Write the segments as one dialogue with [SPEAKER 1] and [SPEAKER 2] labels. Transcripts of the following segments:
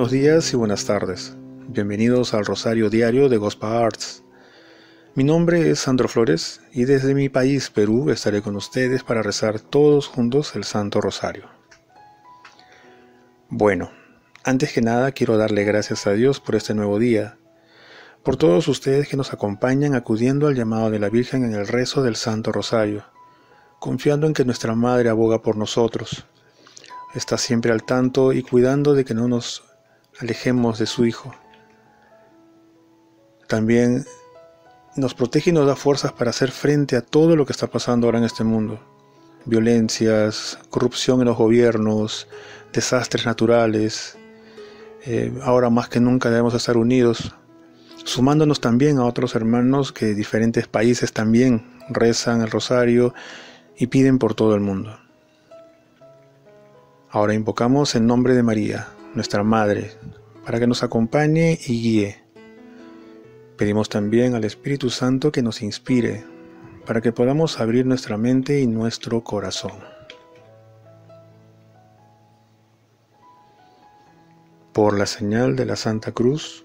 [SPEAKER 1] Buenos días y buenas tardes. Bienvenidos al Rosario Diario de Gospel Arts. Mi nombre es Sandro Flores y desde mi país, Perú, estaré con ustedes para rezar todos juntos el Santo Rosario. Bueno, antes que nada quiero darle gracias a Dios por este nuevo día, por todos ustedes que nos acompañan acudiendo al llamado de la Virgen en el rezo del Santo Rosario, confiando en que nuestra Madre aboga por nosotros, está siempre al tanto y cuidando de que no nos alejemos de su Hijo. También nos protege y nos da fuerzas para hacer frente a todo lo que está pasando ahora en este mundo. Violencias, corrupción en los gobiernos, desastres naturales. Eh, ahora más que nunca debemos estar unidos, sumándonos también a otros hermanos que diferentes países también rezan el rosario y piden por todo el mundo. Ahora invocamos en nombre de María, nuestra Madre, para que nos acompañe y guíe. Pedimos también al Espíritu Santo que nos inspire, para que podamos abrir nuestra mente y nuestro corazón. Por la señal de la Santa Cruz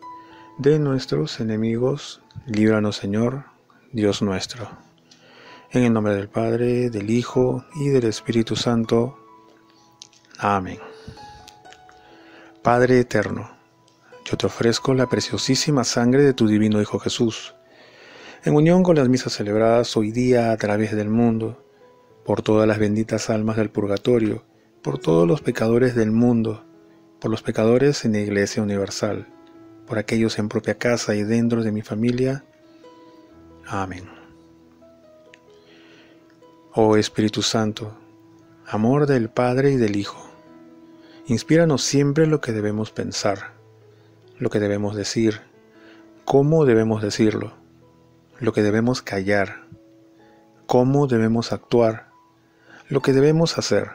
[SPEAKER 1] de nuestros enemigos, líbranos Señor, Dios nuestro. En el nombre del Padre, del Hijo y del Espíritu Santo. Amén. Padre eterno, yo te ofrezco la preciosísima sangre de tu divino Hijo Jesús, en unión con las misas celebradas hoy día a través del mundo, por todas las benditas almas del purgatorio, por todos los pecadores del mundo, por los pecadores en la Iglesia Universal, por aquellos en propia casa y dentro de mi familia. Amén. Oh Espíritu Santo, amor del Padre y del Hijo, inspíranos siempre lo que debemos pensar, lo que debemos decir, cómo debemos decirlo, lo que debemos callar, cómo debemos actuar, lo que debemos hacer,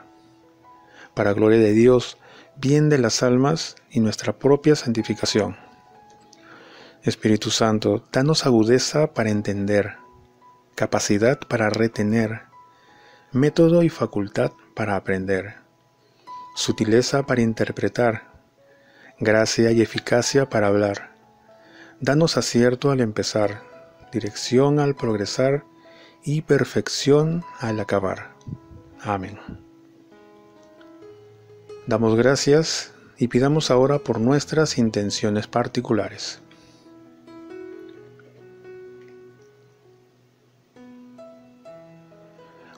[SPEAKER 1] para gloria de Dios, bien de las almas y nuestra propia santificación. Espíritu Santo, danos agudeza para entender, capacidad para retener, método y facultad para aprender, sutileza para interpretar, gracia y eficacia para hablar. Danos acierto al empezar, dirección al progresar y perfección al acabar. Amén. Damos gracias y pidamos ahora por nuestras intenciones particulares.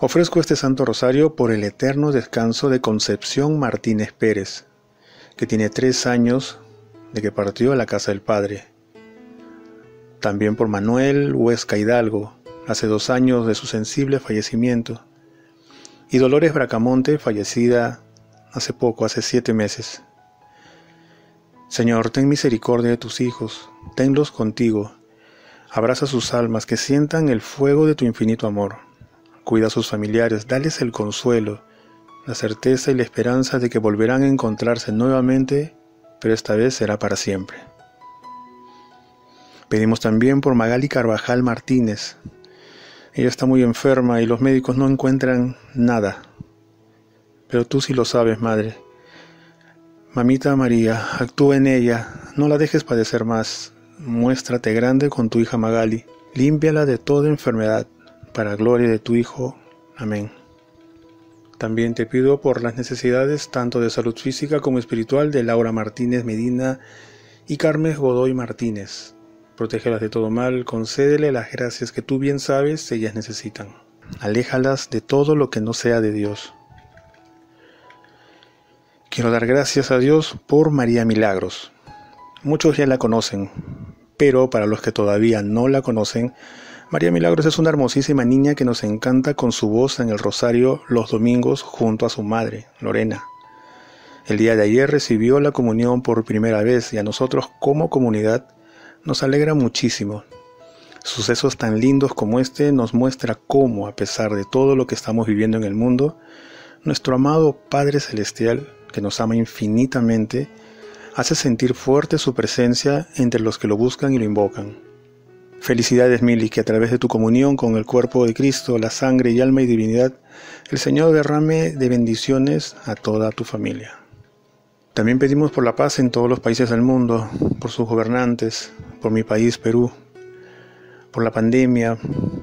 [SPEAKER 1] Ofrezco este Santo Rosario por el eterno descanso de Concepción Martínez Pérez, que tiene tres años de que partió a la casa del Padre. También por Manuel Huesca Hidalgo, hace dos años de su sensible fallecimiento. Y Dolores Bracamonte, fallecida hace poco, hace siete meses. Señor, ten misericordia de tus hijos, tenlos contigo. Abraza sus almas, que sientan el fuego de tu infinito amor Cuida a sus familiares, dales el consuelo, la certeza y la esperanza de que volverán a encontrarse nuevamente, pero esta vez será para siempre. Pedimos también por Magali Carvajal Martínez. Ella está muy enferma y los médicos no encuentran nada. Pero tú sí lo sabes, Madre. Mamita María, actúa en ella, no la dejes padecer más. Muéstrate grande con tu hija Magali, límpiala de toda enfermedad para gloria de tu Hijo. Amén. También te pido por las necesidades tanto de salud física como espiritual de Laura Martínez Medina y Carmen Godoy Martínez. Protégelas de todo mal, concédele las gracias que tú bien sabes ellas necesitan. Aléjalas de todo lo que no sea de Dios. Quiero dar gracias a Dios por María Milagros. Muchos ya la conocen, pero para los que todavía no la conocen, María Milagros es una hermosísima niña que nos encanta con su voz en el rosario los domingos junto a su madre, Lorena. El día de ayer recibió la comunión por primera vez y a nosotros como comunidad nos alegra muchísimo. Sucesos tan lindos como este nos muestra cómo, a pesar de todo lo que estamos viviendo en el mundo, nuestro amado Padre Celestial, que nos ama infinitamente, hace sentir fuerte su presencia entre los que lo buscan y lo invocan. Felicidades, Mili, que a través de tu comunión con el cuerpo de Cristo, la sangre y alma y divinidad, el Señor derrame de bendiciones a toda tu familia. También pedimos por la paz en todos los países del mundo, por sus gobernantes, por mi país, Perú, por la pandemia,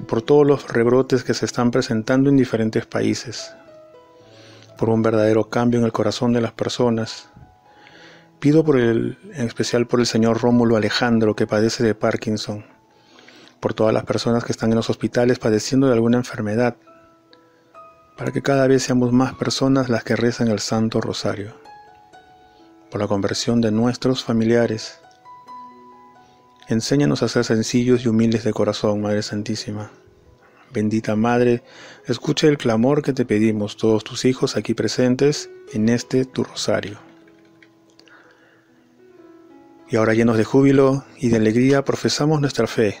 [SPEAKER 1] por todos los rebrotes que se están presentando en diferentes países, por un verdadero cambio en el corazón de las personas. Pido por el, en especial por el señor Rómulo Alejandro que padece de Parkinson, por todas las personas que están en los hospitales padeciendo de alguna enfermedad, para que cada vez seamos más personas las que rezan el Santo Rosario por la conversión de nuestros familiares. Enséñanos a ser sencillos y humildes de corazón, Madre Santísima. Bendita Madre, escucha el clamor que te pedimos todos tus hijos aquí presentes en este tu rosario. Y ahora llenos de júbilo y de alegría profesamos nuestra fe,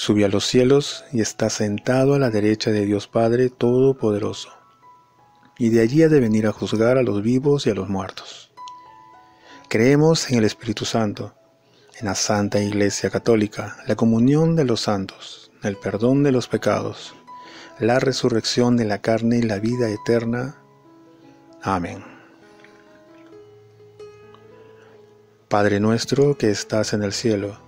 [SPEAKER 1] Subió a los cielos y está sentado a la derecha de Dios Padre Todopoderoso y de allí ha de venir a juzgar a los vivos y a los muertos. Creemos en el Espíritu Santo, en la Santa Iglesia Católica, la comunión de los santos, el perdón de los pecados, la resurrección de la carne y la vida eterna. Amén. Padre nuestro que estás en el cielo,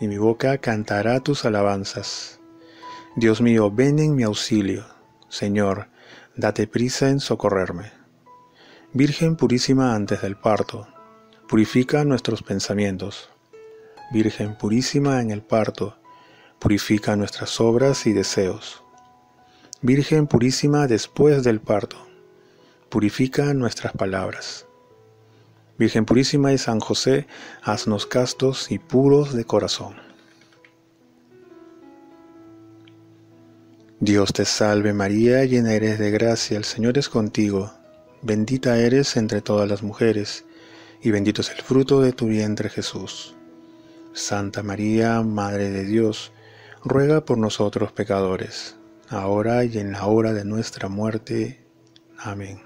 [SPEAKER 1] y mi boca cantará tus alabanzas. Dios mío, ven en mi auxilio. Señor, date prisa en socorrerme. Virgen purísima antes del parto, purifica nuestros pensamientos. Virgen purísima en el parto, purifica nuestras obras y deseos. Virgen purísima después del parto, purifica nuestras palabras. Virgen purísima y San José, haznos castos y puros de corazón. Dios te salve María, llena eres de gracia, el Señor es contigo, bendita eres entre todas las mujeres, y bendito es el fruto de tu vientre Jesús. Santa María, Madre de Dios, ruega por nosotros pecadores, ahora y en la hora de nuestra muerte. Amén.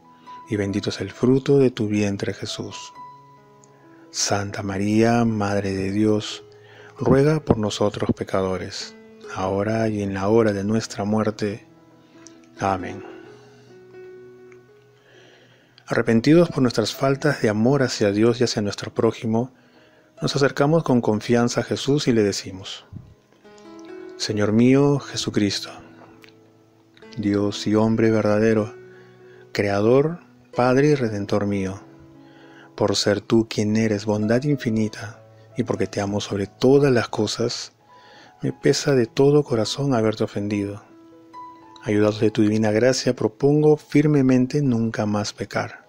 [SPEAKER 1] y bendito es el fruto de tu vientre Jesús. Santa María, Madre de Dios, ruega por nosotros pecadores, ahora y en la hora de nuestra muerte. Amén. Arrepentidos por nuestras faltas de amor hacia Dios y hacia nuestro prójimo, nos acercamos con confianza a Jesús y le decimos, Señor mío Jesucristo, Dios y hombre verdadero, Creador, Padre y Redentor mío, por ser tú quien eres bondad infinita y porque te amo sobre todas las cosas, me pesa de todo corazón haberte ofendido. Ayudados de tu divina gracia, propongo firmemente nunca más pecar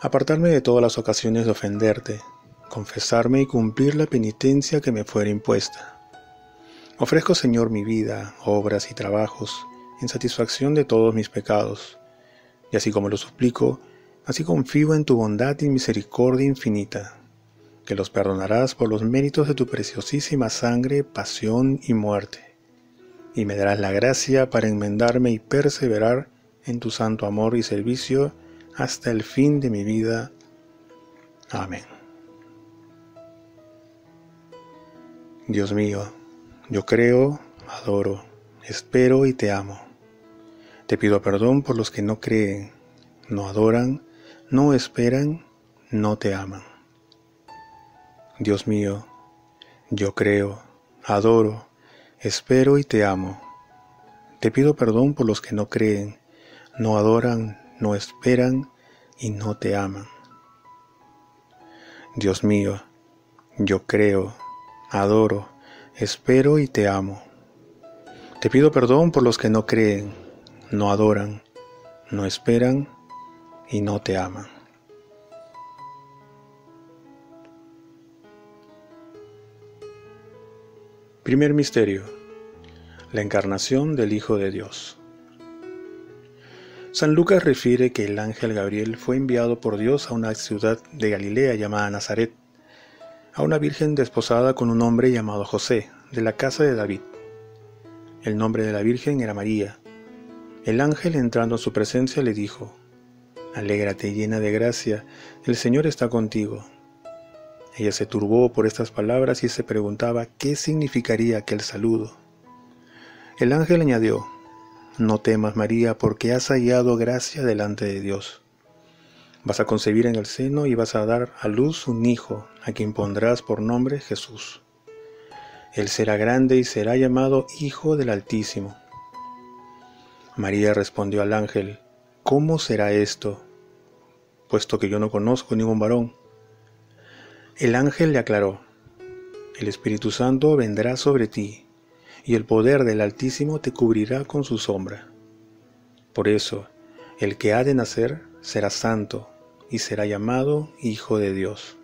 [SPEAKER 1] apartarme de todas las ocasiones de ofenderte, confesarme y cumplir la penitencia que me fuera impuesta. Ofrezco, Señor, mi vida, obras y trabajos, en satisfacción de todos mis pecados, y así como lo suplico, así confío en tu bondad y misericordia infinita, que los perdonarás por los méritos de tu preciosísima sangre, pasión y muerte, y me darás la gracia para enmendarme y perseverar en tu santo amor y servicio, hasta el fin de mi vida. Amén. Dios mío, Yo creo, adoro, espero y te amo. Te pido perdón por los que no creen, no adoran, no esperan, no te aman. Dios mío, yo creo, adoro, espero y te amo. Te pido perdón por los que no creen, no adoran, no esperan y no te aman. Dios mío, yo creo, adoro, espero y te amo. Te pido perdón por los que no creen, no adoran, no esperan y no te aman. Primer misterio. La encarnación del Hijo de Dios. San Lucas refiere que el ángel Gabriel fue enviado por Dios a una ciudad de Galilea llamada Nazaret a una virgen desposada con un hombre llamado José, de la casa de David. El nombre de la virgen era María. El ángel entrando en su presencia le dijo, Alégrate llena de gracia, el Señor está contigo. Ella se turbó por estas palabras y se preguntaba qué significaría aquel saludo. El ángel añadió, No temas María, porque has hallado gracia delante de Dios. Vas a concebir en el seno y vas a dar a luz un hijo, a quien pondrás por nombre Jesús. Él será grande y será llamado Hijo del Altísimo. María respondió al ángel, ¿Cómo será esto? Puesto que yo no conozco ningún varón. El ángel le aclaró, El Espíritu Santo vendrá sobre ti, y el poder del Altísimo te cubrirá con su sombra. Por eso, el que ha de nacer será santo y será llamado Hijo de Dios.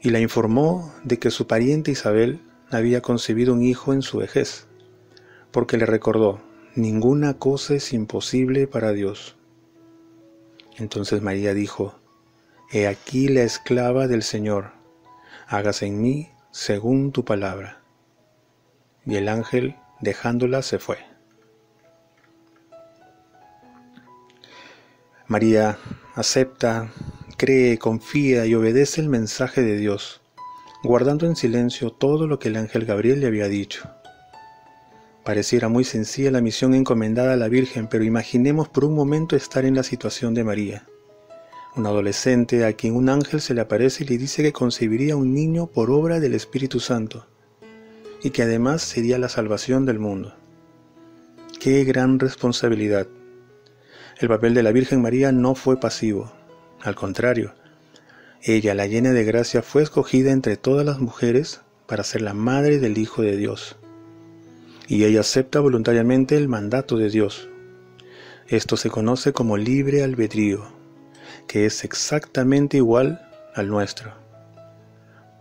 [SPEAKER 1] Y la informó de que su pariente Isabel había concebido un hijo en su vejez, porque le recordó, ninguna cosa es imposible para Dios. Entonces María dijo, He aquí la esclava del Señor, hágase en mí según tu palabra. Y el ángel, dejándola, se fue. María acepta, cree, confía y obedece el mensaje de Dios, guardando en silencio todo lo que el ángel Gabriel le había dicho. Pareciera muy sencilla la misión encomendada a la Virgen, pero imaginemos por un momento estar en la situación de María, un adolescente a quien un ángel se le aparece y le dice que concebiría un niño por obra del Espíritu Santo, y que además sería la salvación del mundo. Qué gran responsabilidad el papel de la Virgen María no fue pasivo, al contrario, ella, la llena de gracia, fue escogida entre todas las mujeres para ser la madre del Hijo de Dios. Y ella acepta voluntariamente el mandato de Dios. Esto se conoce como libre albedrío, que es exactamente igual al nuestro.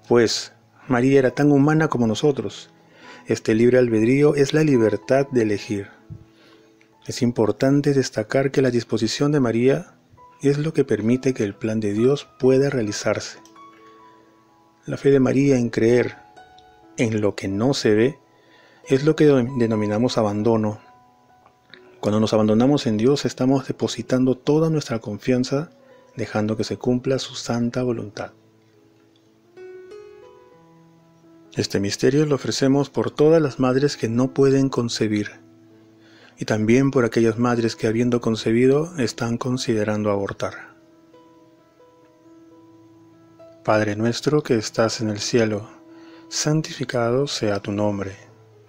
[SPEAKER 1] Pues María era tan humana como nosotros. Este libre albedrío es la libertad de elegir. Es importante destacar que la disposición de María es lo que permite que el plan de Dios pueda realizarse. La fe de María en creer en lo que no se ve es lo que denominamos abandono. Cuando nos abandonamos en Dios estamos depositando toda nuestra confianza dejando que se cumpla su santa voluntad. Este misterio lo ofrecemos por todas las madres que no pueden concebir y también por aquellas madres que habiendo concebido están considerando abortar. Padre nuestro que estás en el cielo, santificado sea tu nombre,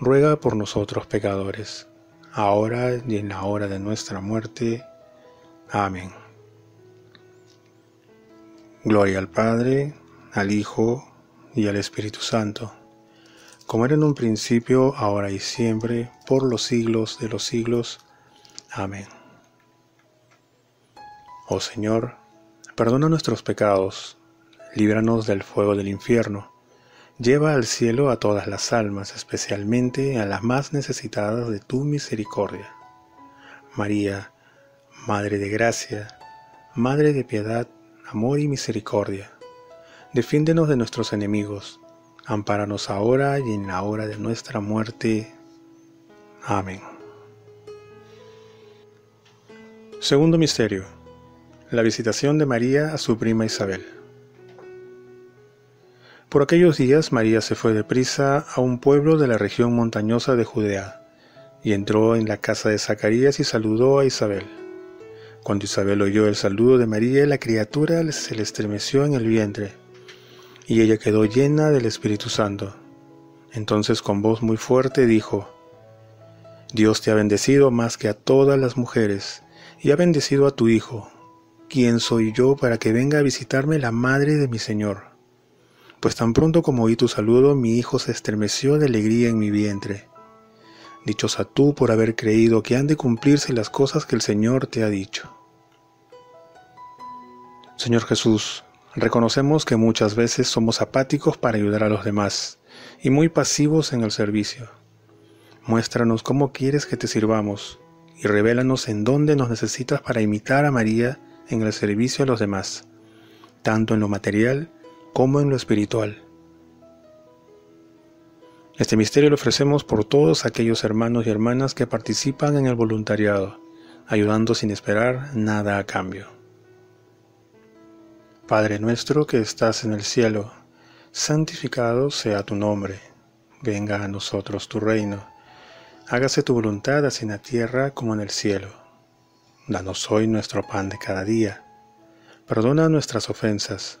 [SPEAKER 1] ruega por nosotros pecadores, ahora y en la hora de nuestra muerte. Amén. Gloria al Padre, al Hijo y al Espíritu Santo, como era en un principio, ahora y siempre, por los siglos de los siglos. Amén. Oh Señor, perdona nuestros pecados, líbranos del fuego del infierno Lleva al cielo a todas las almas, especialmente a las más necesitadas de tu misericordia. María, Madre de Gracia, Madre de Piedad, Amor y Misericordia, defiéndenos de nuestros enemigos, ampáranos ahora y en la hora de nuestra muerte. Amén. Segundo Misterio. La visitación de María a su prima Isabel. Por aquellos días María se fue deprisa a un pueblo de la región montañosa de Judea, y entró en la casa de Zacarías y saludó a Isabel. Cuando Isabel oyó el saludo de María, la criatura se le estremeció en el vientre, y ella quedó llena del Espíritu Santo. Entonces con voz muy fuerte dijo, Dios te ha bendecido más que a todas las mujeres, y ha bendecido a tu Hijo. ¿Quién soy yo para que venga a visitarme la madre de mi Señor? Pues tan pronto como oí tu saludo, mi hijo se estremeció de alegría en mi vientre. Dichosa tú por haber creído que han de cumplirse las cosas que el Señor te ha dicho. Señor Jesús, reconocemos que muchas veces somos apáticos para ayudar a los demás y muy pasivos en el servicio. Muéstranos cómo quieres que te sirvamos y revélanos en dónde nos necesitas para imitar a María en el servicio a los demás, tanto en lo material como en lo espiritual. Este misterio lo ofrecemos por todos aquellos hermanos y hermanas que participan en el voluntariado, ayudando sin esperar nada a cambio. Padre nuestro que estás en el cielo, santificado sea tu nombre, venga a nosotros tu reino, hágase tu voluntad así en la tierra como en el cielo. Danos hoy nuestro pan de cada día. Perdona nuestras ofensas,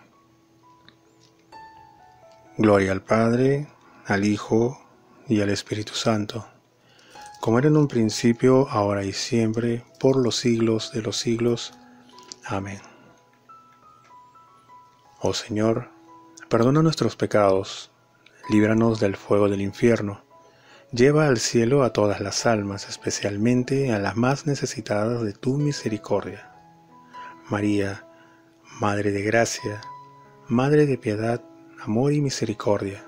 [SPEAKER 1] Gloria al Padre, al Hijo y al Espíritu Santo, como era en un principio, ahora y siempre, por los siglos de los siglos. Amén. Oh Señor, Perdona nuestros pecados, líbranos del fuego del infierno, lleva al cielo a todas las almas, especialmente a las más necesitadas de tu misericordia. María, Madre de Gracia, Madre de Piedad, Amor y Misericordia,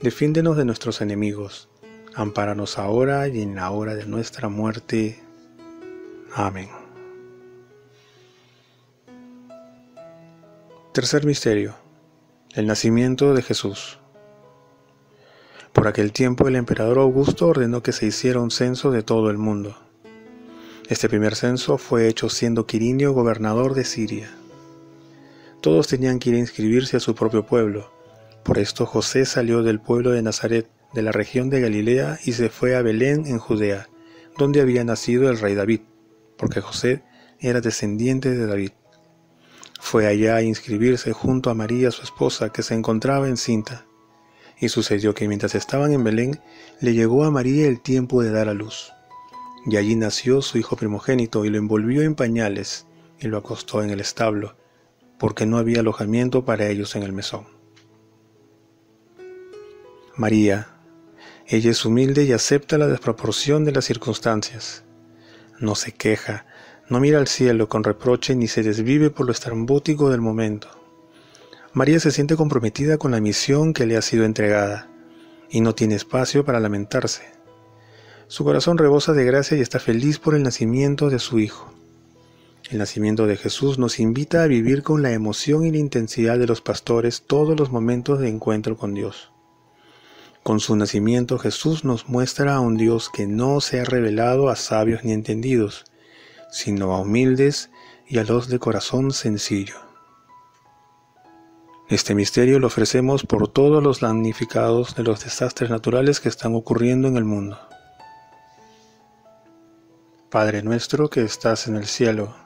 [SPEAKER 1] defiéndenos de nuestros enemigos, ampáranos ahora y en la hora de nuestra muerte. Amén. Tercer misterio el nacimiento de Jesús. Por aquel tiempo el emperador Augusto ordenó que se hiciera un censo de todo el mundo. Este primer censo fue hecho siendo Quirinio gobernador de Siria. Todos tenían que ir a inscribirse a su propio pueblo. Por esto José salió del pueblo de Nazaret, de la región de Galilea, y se fue a Belén en Judea, donde había nacido el rey David, porque José era descendiente de David. Fue allá a inscribirse junto a María, su esposa, que se encontraba encinta. Y sucedió que mientras estaban en Belén, le llegó a María el tiempo de dar a luz. Y allí nació su hijo primogénito y lo envolvió en pañales y lo acostó en el establo, porque no había alojamiento para ellos en el mesón. María, ella es humilde y acepta la desproporción de las circunstancias. No se queja, no mira al cielo con reproche ni se desvive por lo estrambótico del momento. María se siente comprometida con la misión que le ha sido entregada y no tiene espacio para lamentarse. Su corazón rebosa de gracia y está feliz por el nacimiento de su Hijo. El nacimiento de Jesús nos invita a vivir con la emoción y la intensidad de los pastores todos los momentos de encuentro con Dios. Con su nacimiento Jesús nos muestra a un Dios que no se ha revelado a sabios ni entendidos, sino a humildes y a los de corazón sencillo. Este misterio lo ofrecemos por todos los damnificados de los desastres naturales que están ocurriendo en el mundo. Padre nuestro que estás en el cielo,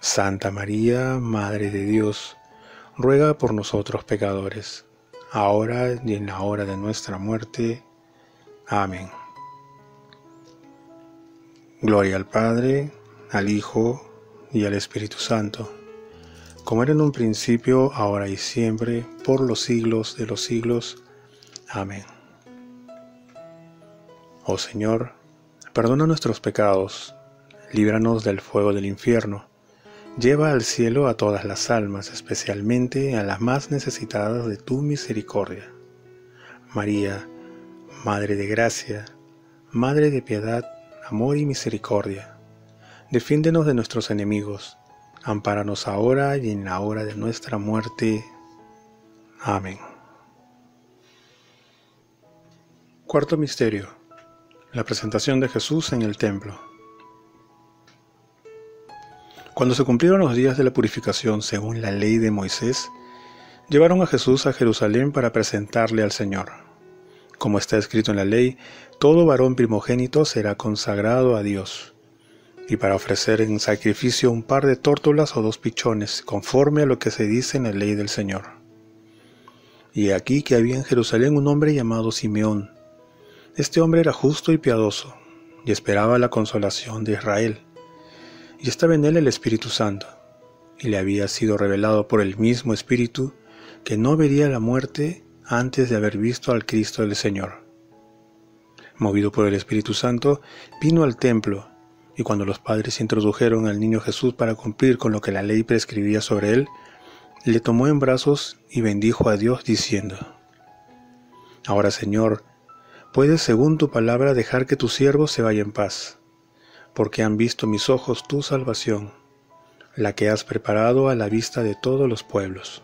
[SPEAKER 1] Santa María, Madre de Dios, ruega por nosotros pecadores, ahora y en la hora de nuestra muerte. Amén. Gloria al Padre, al Hijo y al Espíritu Santo, como era en un principio, ahora y siempre, por los siglos de los siglos. Amén. Oh Señor, perdona nuestros pecados, líbranos del fuego del infierno Lleva al cielo a todas las almas, especialmente a las más necesitadas de tu misericordia. María, Madre de Gracia, Madre de Piedad, Amor y Misericordia, defiéndenos de nuestros enemigos, ampáranos ahora y en la hora de nuestra muerte. Amén. Cuarto Misterio. La presentación de Jesús en el templo. Cuando se cumplieron los días de la purificación según la ley de Moisés, llevaron a Jesús a Jerusalén para presentarle al Señor. Como está escrito en la ley, todo varón primogénito será consagrado a Dios, y para ofrecer en sacrificio un par de tórtolas o dos pichones, conforme a lo que se dice en la ley del Señor. Y aquí que había en Jerusalén un hombre llamado Simeón. Este hombre era justo y piadoso, y esperaba la consolación de Israel y estaba en él el Espíritu Santo, y le había sido revelado por el mismo Espíritu que no vería la muerte antes de haber visto al Cristo del Señor. Movido por el Espíritu Santo, vino al templo, y cuando los padres introdujeron al niño Jesús para cumplir con lo que la ley prescribía sobre él, le tomó en brazos y bendijo a Dios diciendo, Ahora Señor, puedes según tu palabra dejar que tu siervo se vaya en paz porque han visto mis ojos tu salvación, la que has preparado a la vista de todos los pueblos.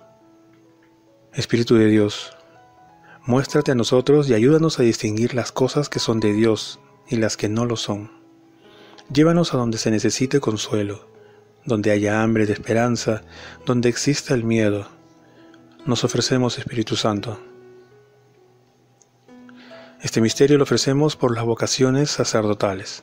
[SPEAKER 1] Espíritu de Dios, muéstrate a nosotros y ayúdanos a distinguir las cosas que son de Dios y las que no lo son. Llévanos a donde se necesite consuelo, donde haya hambre de esperanza, donde exista el miedo. Nos ofrecemos, Espíritu Santo. Este misterio lo ofrecemos por las vocaciones sacerdotales.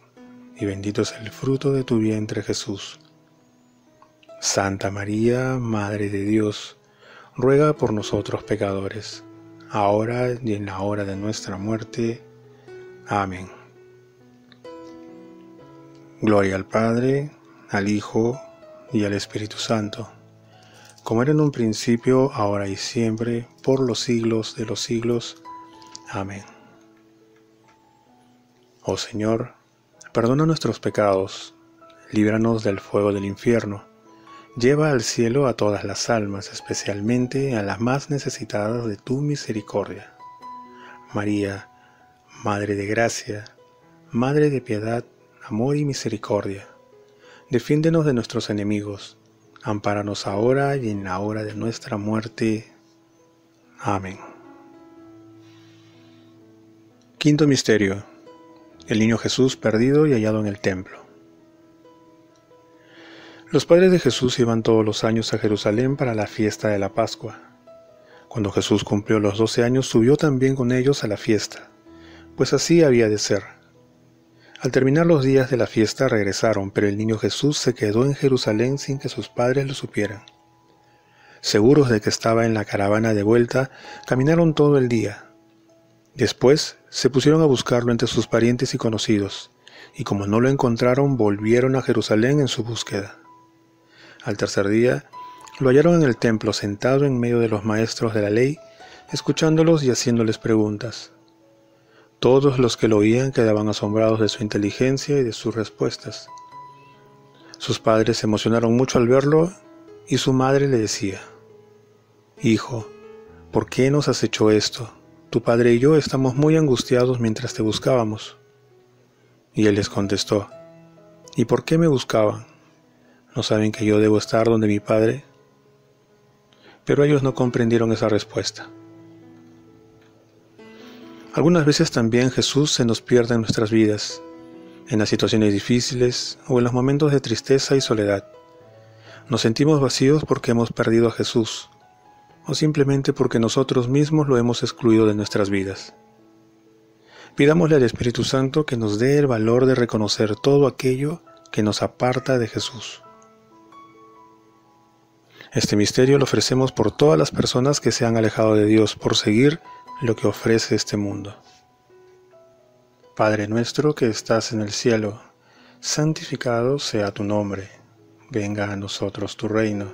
[SPEAKER 1] y bendito es el fruto de tu vientre Jesús. Santa María, Madre de Dios, ruega por nosotros pecadores, ahora y en la hora de nuestra muerte. Amén. Gloria al Padre, al Hijo y al Espíritu Santo, como era en un principio, ahora y siempre, por los siglos de los siglos. Amén. Oh Señor, perdona nuestros pecados, líbranos del fuego del infierno, lleva al cielo a todas las almas, especialmente a las más necesitadas de tu misericordia. María, Madre de Gracia, Madre de Piedad, amor y misericordia. Defiéndenos de nuestros enemigos, ampáranos ahora y en la hora de nuestra muerte. Amén. Quinto Misterio. El Niño Jesús perdido y hallado en el templo. Los padres de Jesús iban todos los años a Jerusalén para la fiesta de la Pascua. Cuando Jesús cumplió los doce años, subió también con ellos a la fiesta, pues así había de ser al terminar los días de la fiesta regresaron, pero el niño Jesús se quedó en Jerusalén sin que sus padres lo supieran. Seguros de que estaba en la caravana de vuelta, caminaron todo el día. Después se pusieron a buscarlo entre sus parientes y conocidos, y como no lo encontraron, volvieron a Jerusalén en su búsqueda. Al tercer día, lo hallaron en el templo sentado en medio de los maestros de la ley, escuchándolos y haciéndoles preguntas. Todos los que lo oían quedaban asombrados de su inteligencia y de sus respuestas. Sus padres se emocionaron mucho al verlo y su madre le decía, Hijo, ¿por qué nos has hecho esto? Tu padre y yo estamos muy angustiados mientras te buscábamos. Y él les contestó, ¿y por qué me buscaban? ¿No saben que yo debo estar donde mi padre? Pero ellos no comprendieron esa respuesta. Algunas veces también Jesús se nos pierde en nuestras vidas, en las situaciones difíciles o en los momentos de tristeza y soledad. Nos sentimos vacíos porque hemos perdido a Jesús o simplemente porque nosotros mismos lo hemos excluido de nuestras vidas. Pidámosle al Espíritu Santo que nos dé el valor de reconocer todo aquello que nos aparta de Jesús. Este misterio lo ofrecemos por todas las personas que se han alejado de Dios por seguir lo que ofrece este mundo. Padre nuestro que estás en el cielo, santificado sea tu nombre, venga a nosotros tu reino,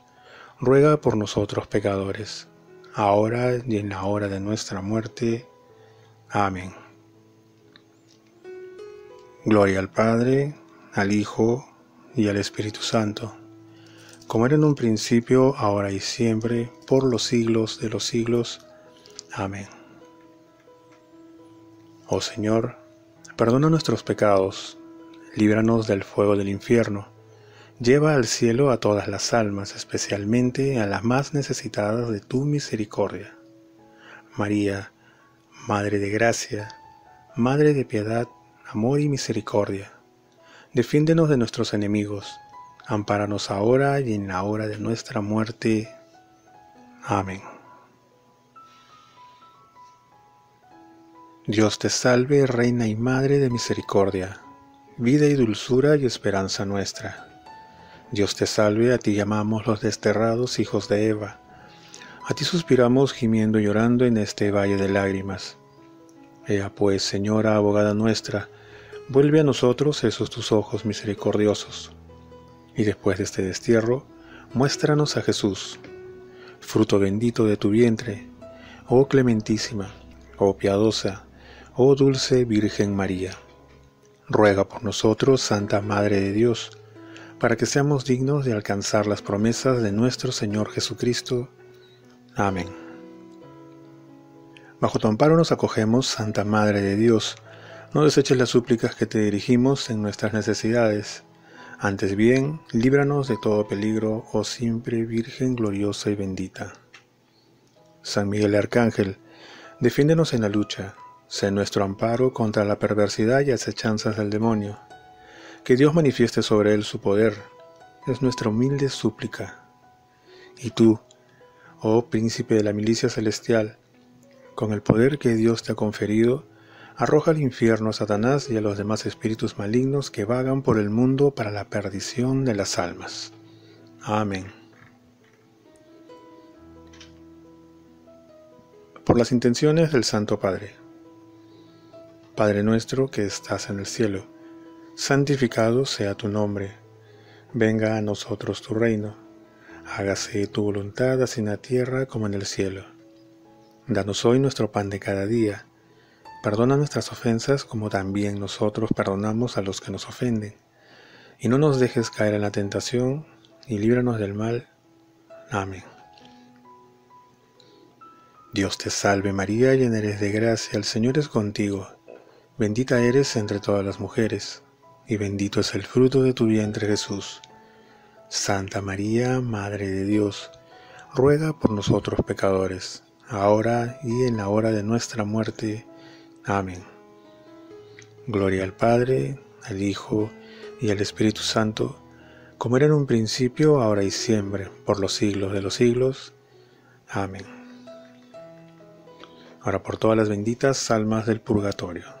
[SPEAKER 1] ruega por nosotros pecadores, ahora y en la hora de nuestra muerte. Amén. Gloria al Padre, al Hijo y al Espíritu Santo como era en un principio, ahora y siempre, por los siglos de los siglos. Amén. Oh Señor, perdona nuestros pecados, líbranos del fuego del infierno, lleva al cielo a todas las almas, especialmente a las más necesitadas de tu misericordia. María, Madre de Gracia, Madre de Piedad, Amor y Misericordia, defiéndenos de nuestros enemigos Ampáranos ahora y en la hora de nuestra muerte. Amén. Dios te salve, Reina y Madre de Misericordia, vida y dulzura y esperanza nuestra. Dios te salve, a ti llamamos los desterrados hijos de Eva. A ti suspiramos gimiendo y llorando en este valle de lágrimas. Ea pues, Señora, abogada nuestra, vuelve a nosotros esos tus ojos misericordiosos y después de este destierro, muéstranos a Jesús, fruto bendito de tu vientre, oh clementísima, oh piadosa, oh dulce Virgen María. Ruega por nosotros, Santa Madre de Dios, para que seamos dignos de alcanzar las promesas de nuestro Señor Jesucristo. Amén. Bajo tu amparo nos acogemos, Santa Madre de Dios. No deseches las súplicas que te dirigimos en nuestras necesidades. Antes bien, líbranos de todo peligro, oh siempre Virgen gloriosa y bendita. San Miguel Arcángel, defiéndenos en la lucha, sé nuestro amparo contra la perversidad y acechanzas del demonio que Dios manifieste sobre él su poder, es nuestra humilde súplica. Y tú, oh príncipe de la milicia celestial, con el poder que Dios te ha conferido, arroja al infierno a Satanás y a los demás espíritus malignos que vagan por el mundo para la perdición de las almas. Amén. Por las intenciones del Santo Padre. Padre nuestro que estás en el cielo, santificado sea tu nombre, venga a nosotros tu reino, hágase tu voluntad así en la tierra como en el cielo. Danos hoy nuestro pan de cada día, perdona nuestras ofensas como también nosotros perdonamos a los que nos ofenden, y no nos dejes caer en la tentación, y líbranos del mal. Amén. Dios te salve María, llena eres de gracia, el Señor es contigo, bendita eres entre todas las mujeres y bendito es el fruto de tu vientre Jesús. Santa María, Madre de Dios, ruega por nosotros pecadores, ahora y en la hora de nuestra muerte. Amén. Gloria al Padre, al Hijo y al Espíritu Santo, como era en un principio, ahora y siempre, por los siglos de los siglos. Amén. Ahora por todas las benditas almas del purgatorio.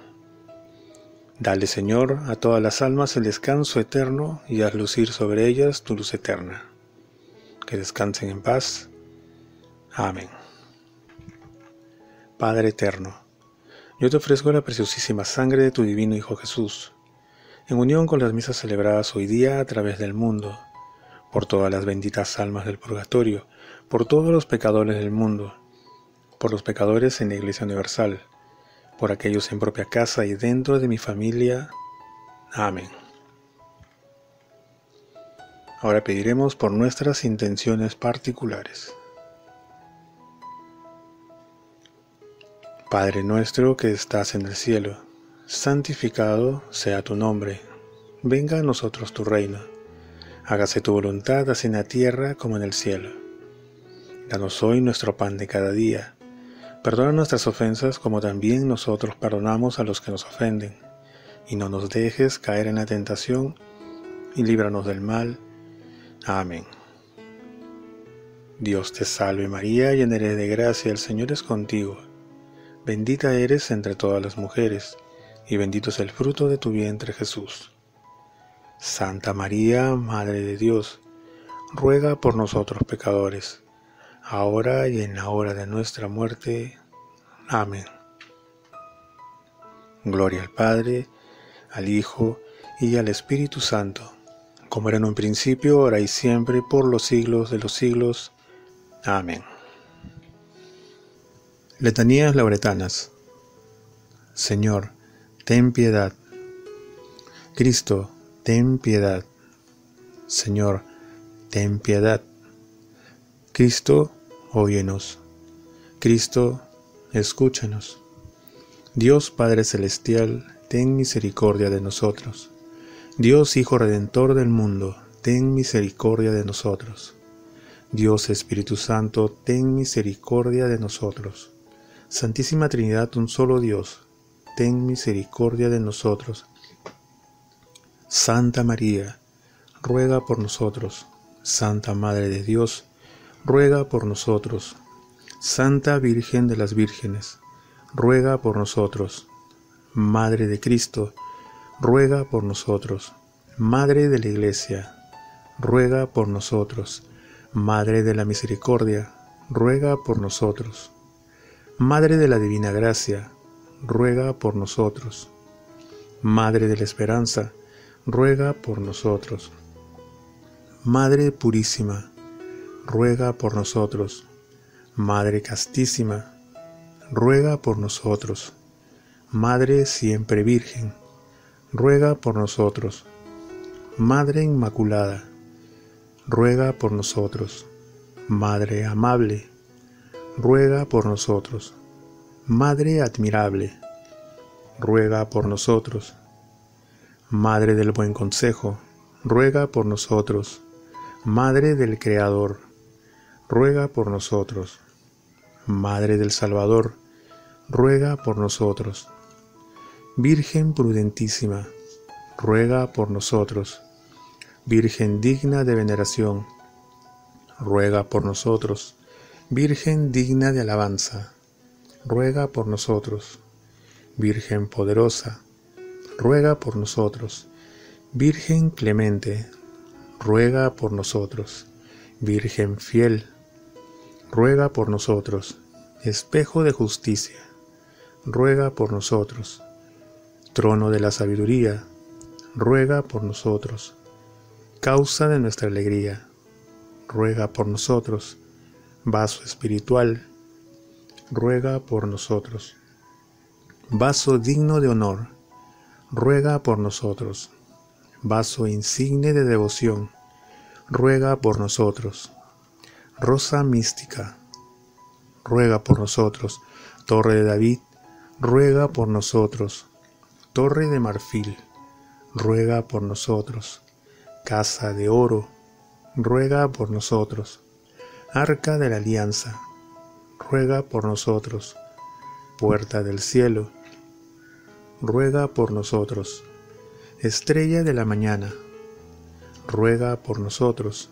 [SPEAKER 1] Dale, Señor, a todas las almas el descanso eterno y haz lucir sobre ellas tu luz eterna. Que descansen en paz. Amén. Padre eterno, yo te ofrezco la preciosísima sangre de tu divino Hijo Jesús, en unión con las misas celebradas hoy día a través del mundo, por todas las benditas almas del purgatorio, por todos los pecadores del mundo, por los pecadores en la Iglesia Universal, por aquellos en propia casa y dentro de mi familia. Amén. Ahora pediremos por nuestras intenciones particulares. Padre nuestro que estás en el cielo, santificado sea tu nombre, venga a nosotros tu reino, hágase tu voluntad así en la tierra como en el cielo. Danos hoy nuestro pan de cada día Perdona nuestras ofensas como también nosotros perdonamos a los que nos ofenden, y no nos dejes caer en la tentación, y líbranos del mal. Amén. Dios te salve María, llena eres de gracia, el Señor es contigo. Bendita eres entre todas las mujeres, y bendito es el fruto de tu vientre Jesús. Santa María, Madre de Dios, ruega por nosotros pecadores, ahora y en la hora de nuestra muerte. Amén. Gloria al Padre, al Hijo y al Espíritu Santo, como era en un principio, ahora y siempre, por los siglos de los siglos. Amén. Letanías lauretanas. Señor, ten piedad. Cristo, ten piedad. Señor, ten piedad. Cristo, óyenos. Cristo, escúchanos. Dios Padre Celestial, ten misericordia de nosotros. Dios Hijo Redentor del mundo, ten misericordia de nosotros. Dios Espíritu Santo, ten misericordia de nosotros. Santísima Trinidad, un solo Dios, ten misericordia de nosotros. Santa María, ruega por nosotros. Santa Madre de Dios, ruega por nosotros. Santa Virgen de las Vírgenes, ruega por nosotros. Madre de Cristo, ruega por nosotros. Madre de la Iglesia, ruega por nosotros. Madre de la Misericordia, ruega por nosotros. Madre de la Divina Gracia, ruega por nosotros. Madre de la Esperanza, ruega por nosotros. Madre Purísima, ruega por nosotros. Madre Castísima, ruega por nosotros. Madre Siempre Virgen, ruega por nosotros. Madre Inmaculada, ruega por nosotros. Madre Amable, ruega por nosotros. Madre Admirable, ruega por nosotros. Madre del Buen Consejo, ruega por nosotros. Madre del Creador, ruega por nosotros. Madre del Salvador, ruega por nosotros. Virgen prudentísima, ruega por nosotros. Virgen digna de veneración, ruega por nosotros. Virgen digna de alabanza, ruega por nosotros. Virgen poderosa, ruega por nosotros. Virgen clemente, ruega por nosotros. Virgen fiel, ruega por nosotros. Espejo de justicia, ruega por nosotros. Trono de la sabiduría, ruega por nosotros. Causa de nuestra alegría, ruega por nosotros. Vaso espiritual, ruega por nosotros. Vaso digno de honor, ruega por nosotros vaso insigne de devoción, ruega por nosotros. Rosa mística, ruega por nosotros. Torre de David, ruega por nosotros. Torre de marfil, ruega por nosotros. Casa de oro, ruega por nosotros. Arca de la alianza, ruega por nosotros. Puerta del cielo, ruega por nosotros. Estrella de la mañana, ruega por nosotros.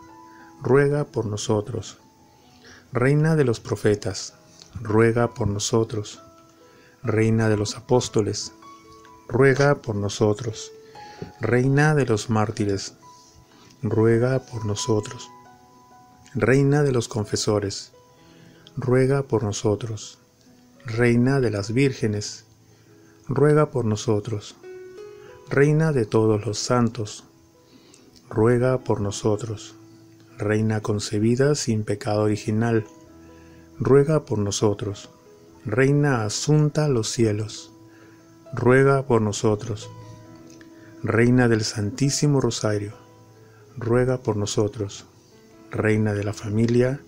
[SPEAKER 1] ruega por nosotros. Reina de los profetas, ruega por nosotros. Reina de los apóstoles, ruega por nosotros. Reina de los mártires, ruega por nosotros. Reina de los confesores, ruega por nosotros. Reina de las vírgenes, ruega por nosotros. Reina de todos los santos, ruega por nosotros. Reina concebida sin pecado original, ruega por nosotros. Reina asunta a los cielos, ruega por nosotros. Reina del Santísimo Rosario, ruega por nosotros. Reina de la familia,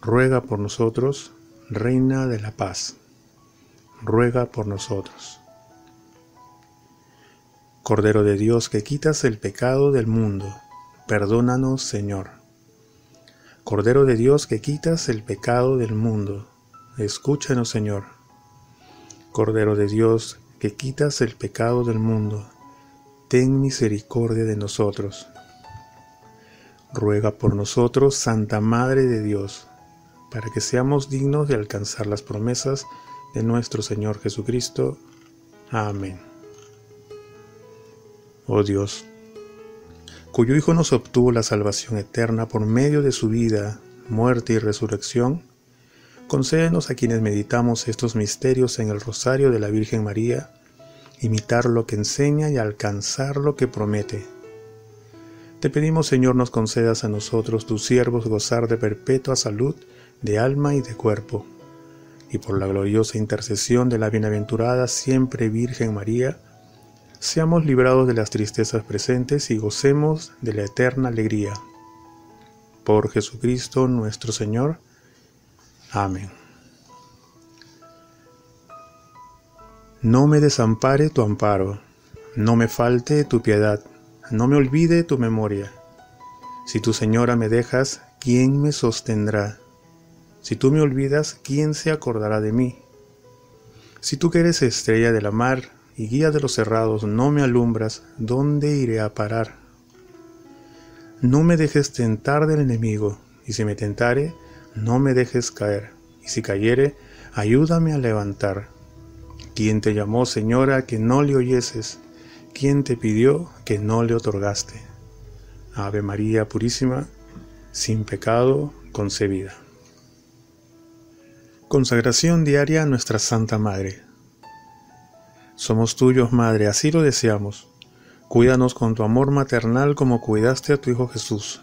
[SPEAKER 1] ruega por nosotros. Reina de la paz, ruega por nosotros. Cordero de Dios que quitas el pecado del mundo, perdónanos Señor. Cordero de Dios que quitas el pecado del mundo, escúchanos Señor. Cordero de Dios que quitas el pecado del mundo, ten misericordia de nosotros. Ruega por nosotros, Santa Madre de Dios, para que seamos dignos de alcanzar las promesas de nuestro Señor Jesucristo. Amén oh Dios, cuyo Hijo nos obtuvo la salvación eterna por medio de su vida, muerte y resurrección, concédenos a quienes meditamos estos misterios en el rosario de la Virgen María, imitar lo que enseña y alcanzar lo que promete. te pedimos, Señor, nos concedas a nosotros, tus siervos, gozar de perpetua salud de alma y de cuerpo. Y por la gloriosa intercesión de la bienaventurada siempre Virgen María, seamos librados de las tristezas presentes y gocemos de la eterna alegría. Por Jesucristo nuestro Señor. Amén. No me desampare tu amparo, no me falte tu piedad no me olvide tu memoria. Si tu Señora me dejas, ¿quién me sostendrá? Si tú me olvidas, ¿quién se acordará de mí? Si tú que eres estrella de la mar y guía de los cerrados no me alumbras, ¿dónde iré a parar? No me dejes tentar del enemigo, y si me tentare, no me dejes caer, y si cayere, ayúdame a levantar. ¿Quién te llamó, Señora, que no le oyeses? ¿Quién te pidió que no le otorgaste? Ave María Purísima, sin pecado concebida. Consagración diaria a nuestra Santa Madre. Somos tuyos, Madre, así lo deseamos. Cuídanos con tu amor maternal como cuidaste a tu Hijo Jesús.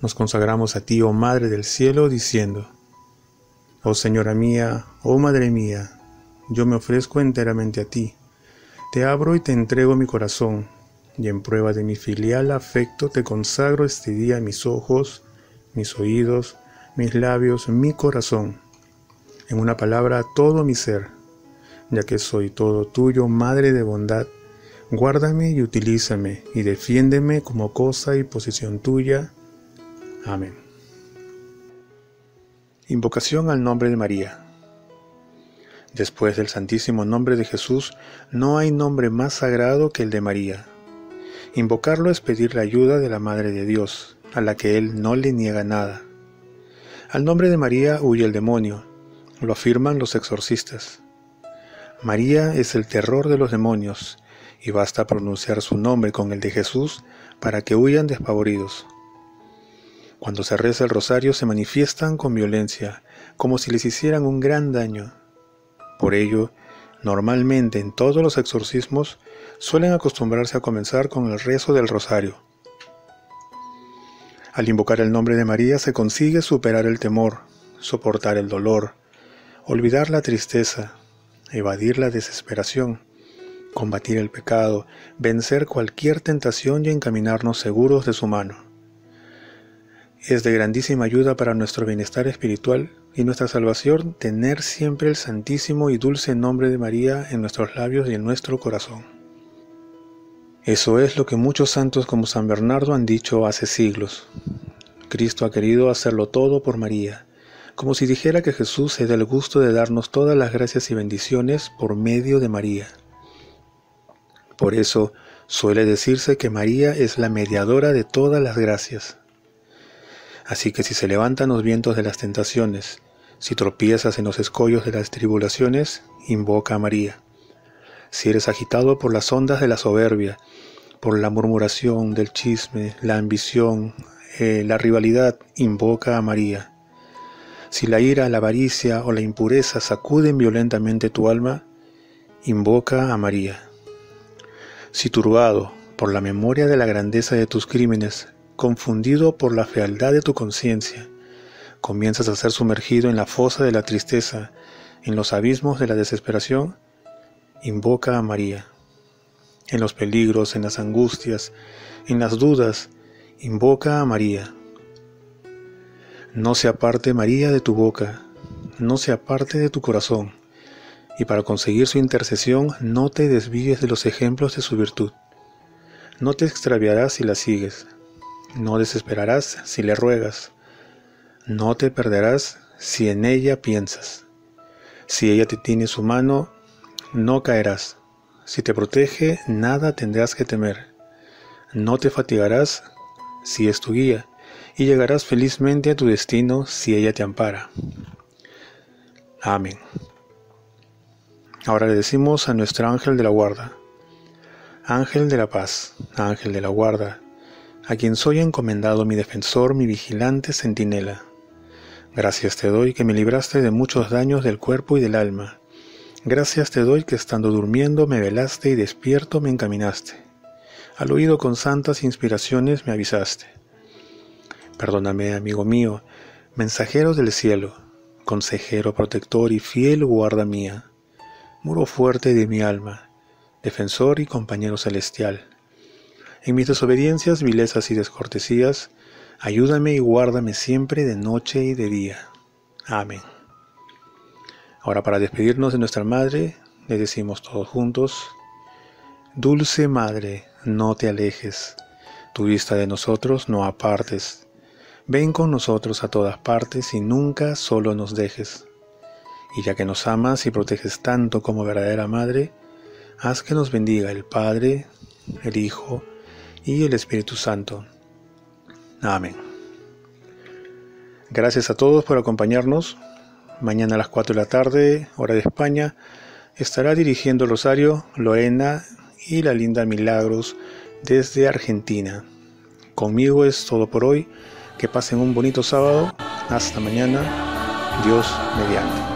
[SPEAKER 1] Nos consagramos a ti, oh Madre del Cielo, diciendo, Oh Señora mía, oh Madre mía, yo me ofrezco enteramente a ti te abro y te entrego mi corazón, y en prueba de mi filial afecto te consagro este día mis ojos, mis oídos, mis labios, mi corazón, en una palabra todo mi ser, ya que soy todo tuyo, Madre de bondad, guárdame y utilízame, y defiéndeme como cosa y posesión tuya. Amén. Invocación al nombre de María. Después del santísimo nombre de Jesús, no hay nombre más sagrado que el de María. Invocarlo es pedir la ayuda de la Madre de Dios, a la que Él no le niega nada. Al nombre de María huye el demonio, lo afirman los exorcistas. María es el terror de los demonios, y basta pronunciar su nombre con el de Jesús para que huyan despavoridos. Cuando se reza el rosario se manifiestan con violencia, como si les hicieran un gran daño. Por ello, normalmente en todos los exorcismos suelen acostumbrarse a comenzar con el rezo del rosario. Al invocar el nombre de María se consigue superar el temor, soportar el dolor, olvidar la tristeza, evadir la desesperación, combatir el pecado, vencer cualquier tentación y encaminarnos seguros de su mano. Es de grandísima ayuda para nuestro bienestar espiritual y nuestra salvación tener siempre el santísimo y dulce nombre de María en nuestros labios y en nuestro corazón. Eso es lo que muchos santos como San Bernardo han dicho hace siglos. Cristo ha querido hacerlo todo por María, como si dijera que Jesús se da el gusto de darnos todas las gracias y bendiciones por medio de María. Por eso suele decirse que María es la mediadora de todas las gracias. Así que si se levantan los vientos de las tentaciones, si tropiezas en los escollos de las tribulaciones, invoca a María. Si eres agitado por las ondas de la soberbia, por la murmuración del chisme, la ambición, eh, la rivalidad, invoca a María. Si la ira, la avaricia o la impureza sacuden violentamente tu alma, invoca a María. Si turbado por la memoria de la grandeza de tus crímenes confundido por la fealdad de tu conciencia, comienzas a ser sumergido en la fosa de la tristeza, en los abismos de la desesperación, invoca a María. En los peligros, en las angustias, en las dudas, invoca a María. No se aparte María de tu boca, no se aparte de tu corazón, y para conseguir su intercesión no te desvíes de los ejemplos de su virtud. No te extraviarás si la sigues, no desesperarás si le ruegas. No te perderás si en ella piensas. Si ella te tiene su mano, no caerás. Si te protege, nada tendrás que temer. No te fatigarás si es tu guía, y llegarás felizmente a tu destino si ella te ampara. Amén. Ahora le decimos a nuestro ángel de la guarda, Ángel de la paz, ángel de la guarda, a quien soy encomendado mi defensor, mi vigilante centinela. Gracias te doy que me libraste de muchos daños del cuerpo y del alma. Gracias te doy que estando durmiendo me velaste y despierto me encaminaste. Al oído con santas inspiraciones me avisaste. Perdóname, amigo mío, mensajero del cielo, consejero protector y fiel guarda mía, muro fuerte de mi alma, defensor y compañero celestial. En mis desobediencias, vilezas y descortesías, ayúdame y guárdame siempre de noche y de día. Amén. Ahora para despedirnos de nuestra Madre, le decimos todos juntos, Dulce Madre, no te alejes, tu vista de nosotros no apartes, ven con nosotros a todas partes y nunca solo nos dejes. Y ya que nos amas y proteges tanto como verdadera Madre, haz que nos bendiga el Padre, el Hijo y el Espíritu Santo. Amén. Gracias a todos por acompañarnos. Mañana a las 4 de la tarde, hora de España, estará dirigiendo Rosario, Loena y la linda Milagros desde Argentina. Conmigo es todo por hoy. Que pasen un bonito sábado. Hasta mañana. Dios mediante.